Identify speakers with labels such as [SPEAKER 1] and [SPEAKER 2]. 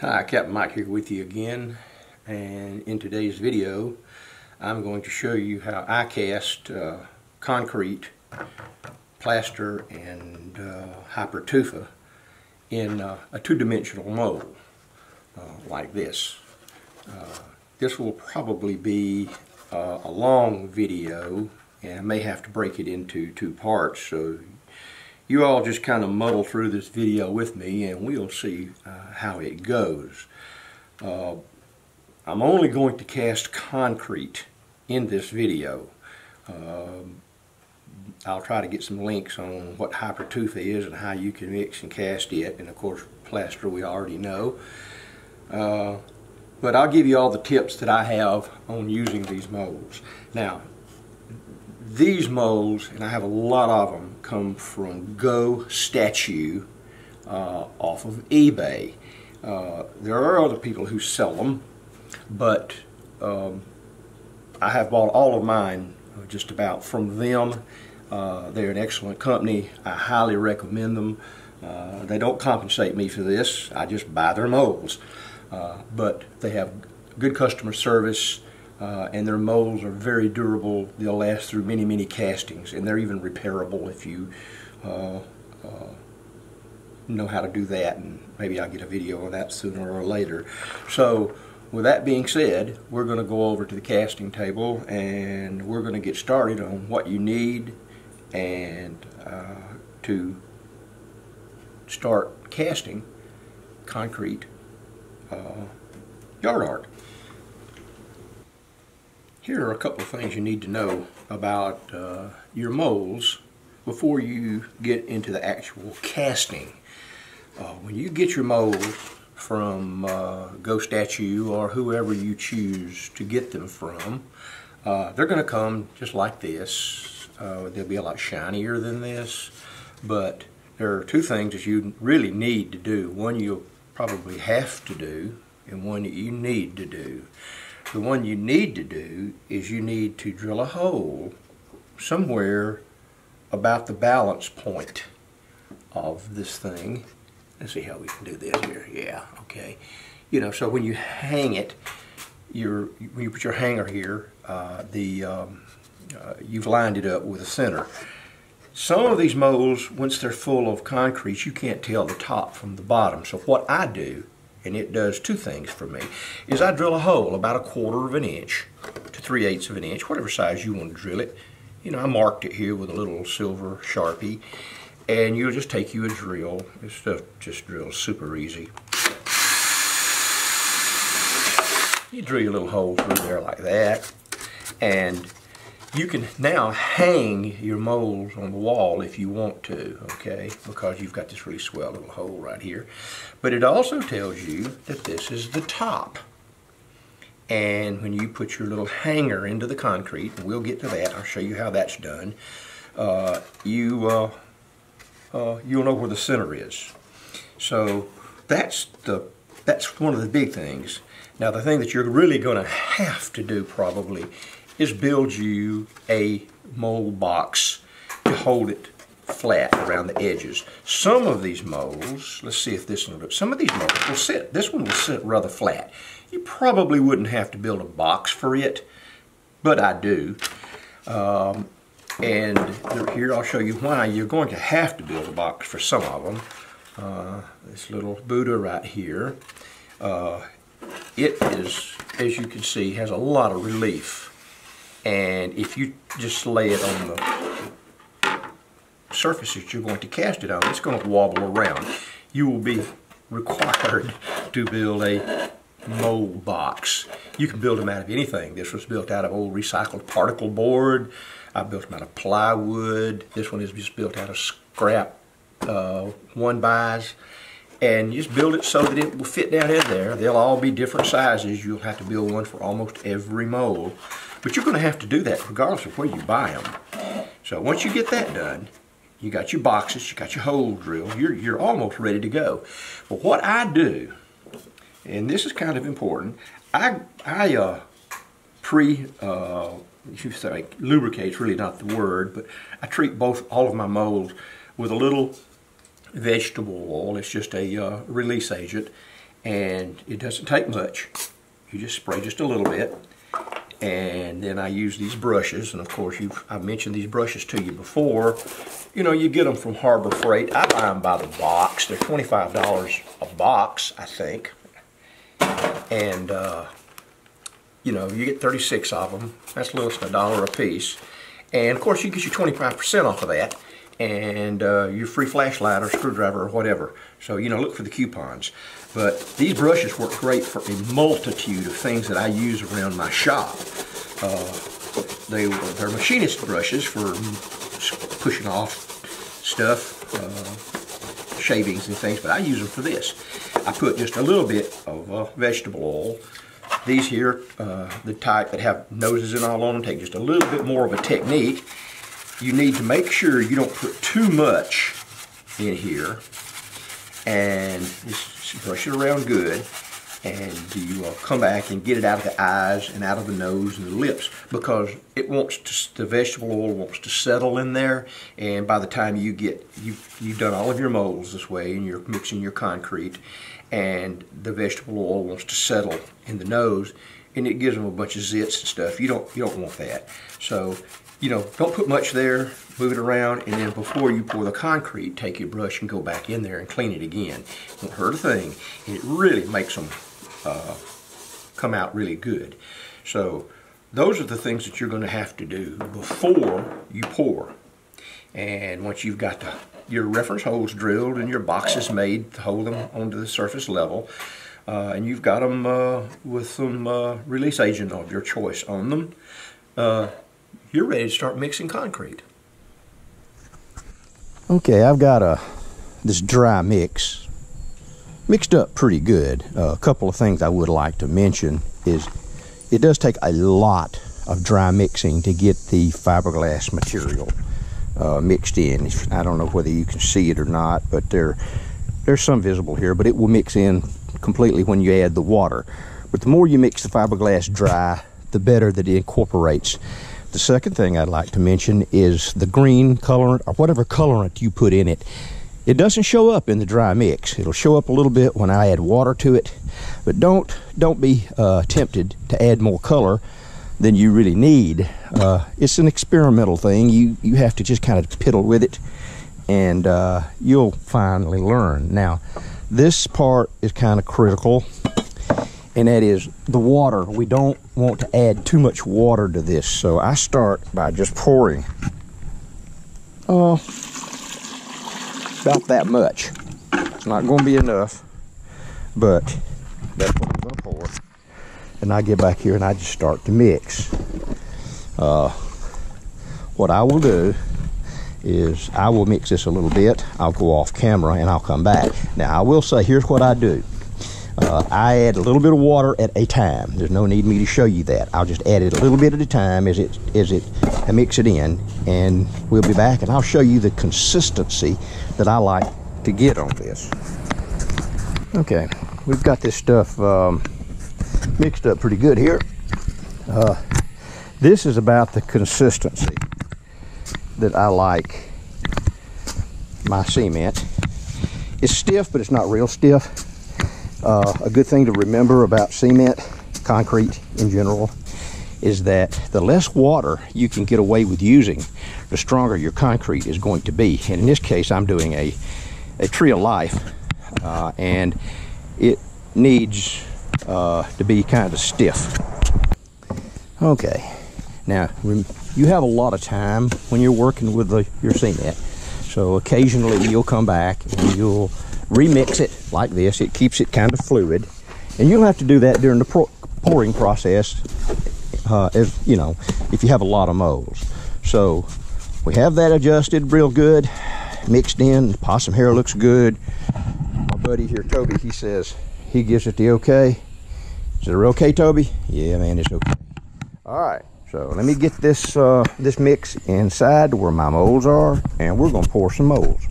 [SPEAKER 1] Hi, Captain Mike here with you again and in today's video I'm going to show you how I cast uh, concrete, plaster and uh, hypertufa in uh, a two-dimensional mold uh, like this. Uh, this will probably be uh, a long video and I may have to break it into two parts so you all just kind of muddle through this video with me and we'll see uh, how it goes. Uh, I'm only going to cast concrete in this video. Um, I'll try to get some links on what hypertufa is and how you can mix and cast it and of course plaster we already know. Uh, but I'll give you all the tips that I have on using these molds. Now these molds, and I have a lot of them, come from Go Statue uh, off of eBay. Uh, there are other people who sell them, but um, I have bought all of mine uh, just about from them. Uh, they're an excellent company. I highly recommend them. Uh, they don't compensate me for this. I just buy their molds. Uh, but they have good customer service. Uh, and their molds are very durable. They'll last through many, many castings, and they're even repairable if you uh, uh, know how to do that. And maybe I'll get a video on that sooner or later. So, with that being said, we're going to go over to the casting table, and we're going to get started on what you need and uh, to start casting concrete uh, yard art. Here are a couple of things you need to know about uh, your molds before you get into the actual casting. Uh, when you get your mold from uh, Go Statue or whoever you choose to get them from, uh, they're going to come just like this. Uh, they'll be a lot shinier than this, but there are two things that you really need to do. One you'll probably have to do, and one that you need to do. The one you need to do is you need to drill a hole somewhere about the balance point of this thing. Let's see how we can do this here. Yeah, okay. You know, so when you hang it, you're, when you put your hanger here, uh, the um, uh, you've lined it up with a center. Some of these molds, once they're full of concrete, you can't tell the top from the bottom. So what I do and it does two things for me, is I drill a hole about a quarter of an inch to three eighths of an inch, whatever size you want to drill it. You know, I marked it here with a little silver Sharpie, and you'll just take you a drill. This stuff just drills super easy. You drill your little hole through there like that, and you can now hang your molds on the wall if you want to, okay, because you've got this really swell little hole right here. But it also tells you that this is the top. And when you put your little hanger into the concrete, and we'll get to that, I'll show you how that's done, uh, you, uh, uh, you'll know where the center is. So that's, the, that's one of the big things. Now the thing that you're really going to have to do probably is build you a mold box to hold it flat around the edges. Some of these molds, let's see if this one, some of these molds will sit, this one will sit rather flat. You probably wouldn't have to build a box for it, but I do. Um, and here I'll show you why you're going to have to build a box for some of them. Uh, this little Buddha right here, uh, it is, as you can see, has a lot of relief and if you just lay it on the surface that you're going to cast it on, it's going to wobble around. You will be required to build a mold box. You can build them out of anything. This was built out of old recycled particle board. I built them out of plywood. This one is just built out of scrap uh, one-bys. And just build it so that it will fit down in there. They'll all be different sizes. You'll have to build one for almost every mold. But you're going to have to do that regardless of where you buy them. So once you get that done, you got your boxes, you got your hole drill, you're, you're almost ready to go. But what I do, and this is kind of important, I, I uh, pre, uh, you say lubricate's really not the word, but I treat both all of my molds with a little vegetable oil. It's just a uh, release agent and it doesn't take much. You just spray just a little bit. And then I use these brushes, and of course I've mentioned these brushes to you before. You know, you get them from Harbor Freight. I buy them by the box. They're $25 a box, I think. And uh, you know, you get 36 of them. That's less than a dollar a piece. And of course, you get your 25% off of that and uh, your free flashlight or screwdriver or whatever. So, you know, look for the coupons. But these brushes work great for a multitude of things that I use around my shop. Uh, they, they're machinist brushes for pushing off stuff, uh, shavings and things, but I use them for this. I put just a little bit of uh, vegetable oil these here, uh, the type that have noses and all on them, take just a little bit more of a technique. You need to make sure you don't put too much in here. And just brush it around good. And you uh, come back and get it out of the eyes and out of the nose and the lips. Because it wants to, the vegetable oil wants to settle in there. And by the time you get, you've, you've done all of your molds this way and you're mixing your concrete. And the vegetable oil wants to settle in the nose. And it gives them a bunch of zits and stuff. You don't, you don't want that. So, you know, don't put much there, move it around, and then before you pour the concrete, take your brush and go back in there and clean it again. It won't hurt a thing. And it really makes them uh, come out really good. So those are the things that you're going to have to do before you pour. And once you've got the your reference holes drilled and your boxes made to hold them onto the surface level. Uh, and you've got them uh, with some uh, release agent of your choice on them. You're ready to start mixing concrete.
[SPEAKER 2] Okay, I've got a this dry mix mixed up pretty good. Uh, a couple of things I would like to mention is it does take a lot of dry mixing to get the fiberglass material uh, mixed in. I don't know whether you can see it or not, but there, there's some visible here, but it will mix in completely when you add the water. But the more you mix the fiberglass dry, the better that it incorporates. The second thing I'd like to mention is the green colorant or whatever colorant you put in it. It doesn't show up in the dry mix. It'll show up a little bit when I add water to it, but don't don't be uh, tempted to add more color than you really need. Uh, it's an experimental thing. You you have to just kind of piddle with it, and uh, you'll finally learn. Now, this part is kind of critical, and that is the water. We don't want to add too much water to this, so I start by just pouring. Uh, about that much. It's not going to be enough, but that's what I'm going to pour and I get back here and I just start to mix. Uh, what I will do is I will mix this a little bit. I'll go off camera and I'll come back. Now I will say, here's what I do. Uh, I add a little bit of water at a time. There's no need for me to show you that. I'll just add it a little bit at a time as it as it I mix it in, and we'll be back and I'll show you the consistency that I like to get on this. Okay, we've got this stuff um, mixed up pretty good here. Uh, this is about the consistency that I like my cement. It's stiff, but it's not real stiff. Uh, a good thing to remember about cement, concrete in general, is that the less water you can get away with using, the stronger your concrete is going to be. And in this case, I'm doing a, a tree of life, uh, and it needs uh, to be kind of stiff. Okay, now you have a lot of time when you're working with the, your cement. So occasionally you'll come back and you'll remix it like this. It keeps it kind of fluid. And you'll have to do that during the pouring process, uh, as you know, if you have a lot of molds. So we have that adjusted real good, mixed in. Possum hair looks good. My buddy here, Toby, he says he gives it the okay. Is it okay, Toby? Yeah, man, it's okay. All right, so let me get this uh, this mix inside where my molds are, and we're gonna pour some molds.